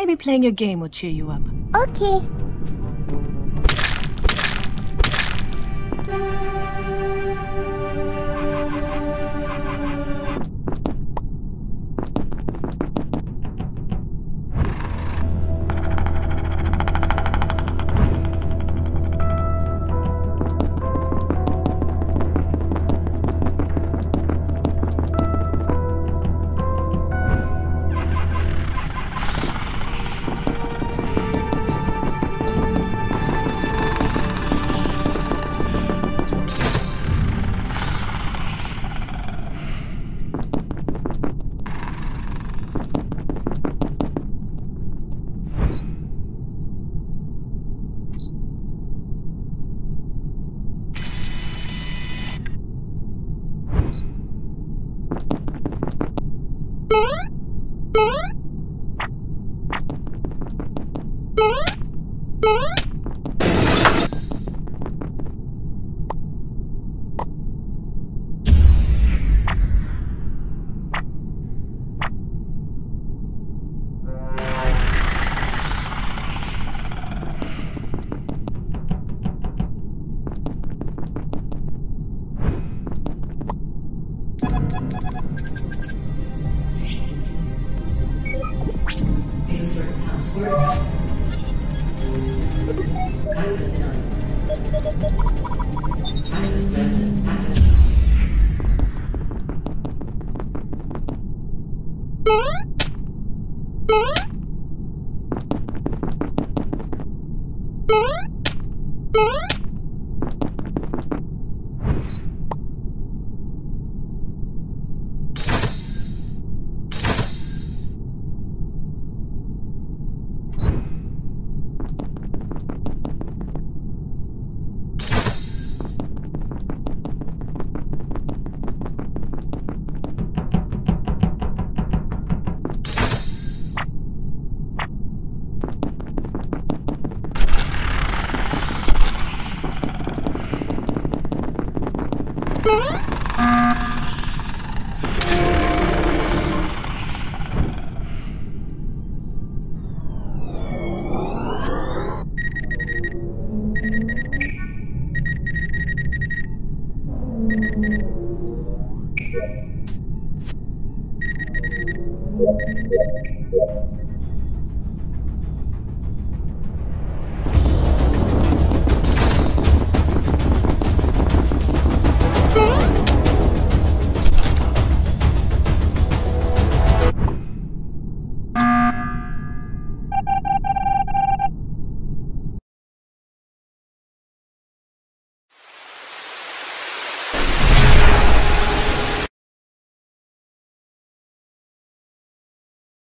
Maybe playing a game will cheer you up. Okay. Access Thank you.